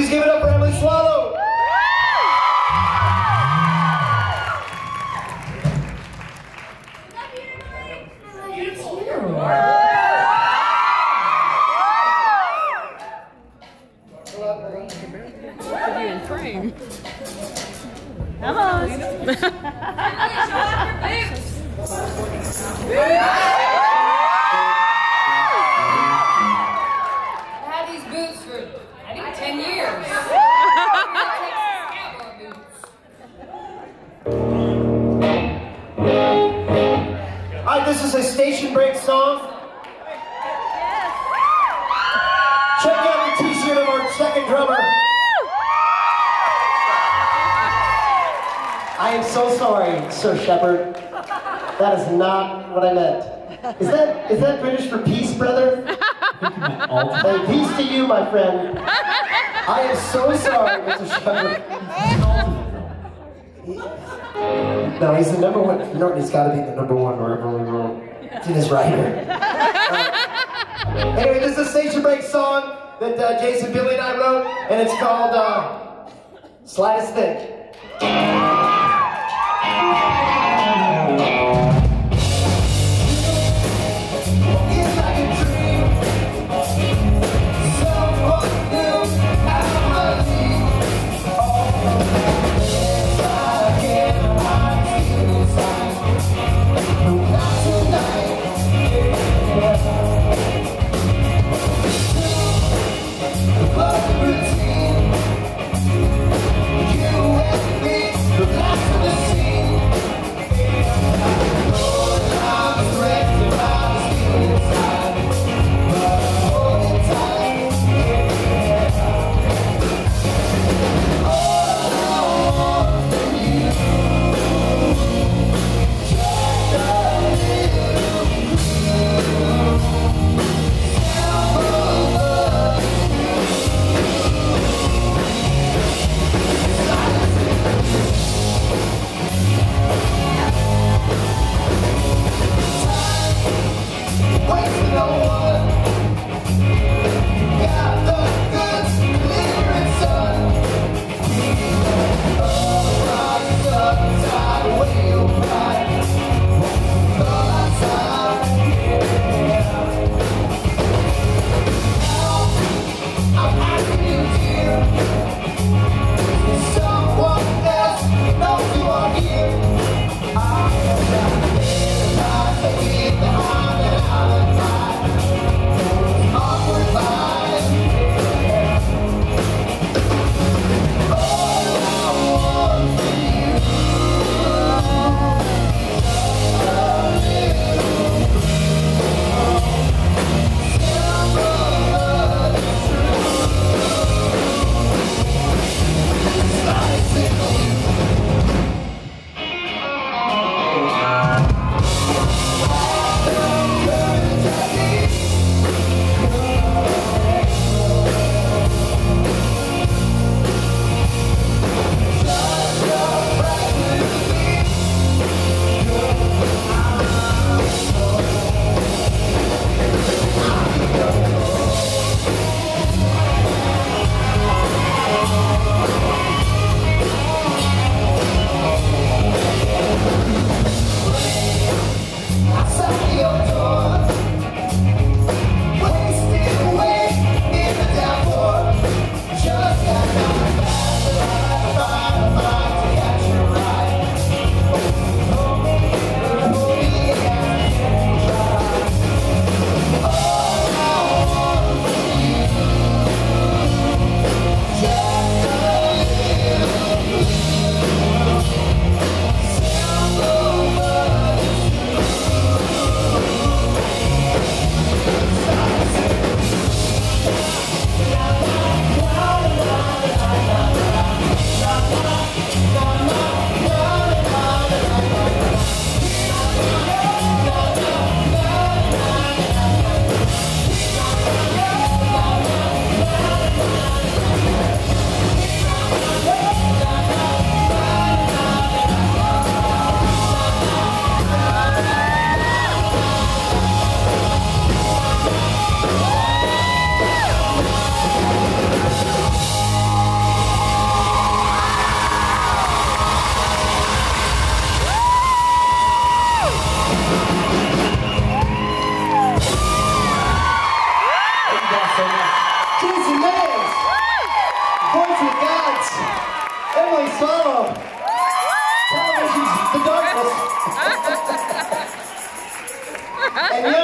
Please give it up for Emily Swallow. Vamos! is a station break song. Check out the t-shirt of our second drummer. I am so sorry, Sir Sheppard. That is not what I meant. Is that is that British for peace, brother? Peace to you, my friend. I am so sorry, Mr. Sheppard. No, he's the number one. He's got to be the number one wherever we roll. It's in his writer. Uh, anyway, this is a station break song that uh, Jason, Billy, and I wrote, and it's called uh, "Slightest Thing."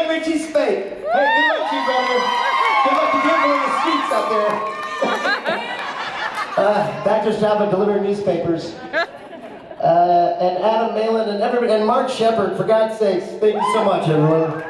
Ken Ritchie Spake. Hey, good luck to you, brother. Good luck to people in the streets out there. uh, Baxter's job of delivering newspapers. Uh, and Adam Malin and everybody, and Mark Sheppard, for God's sakes, thank you so much, everyone.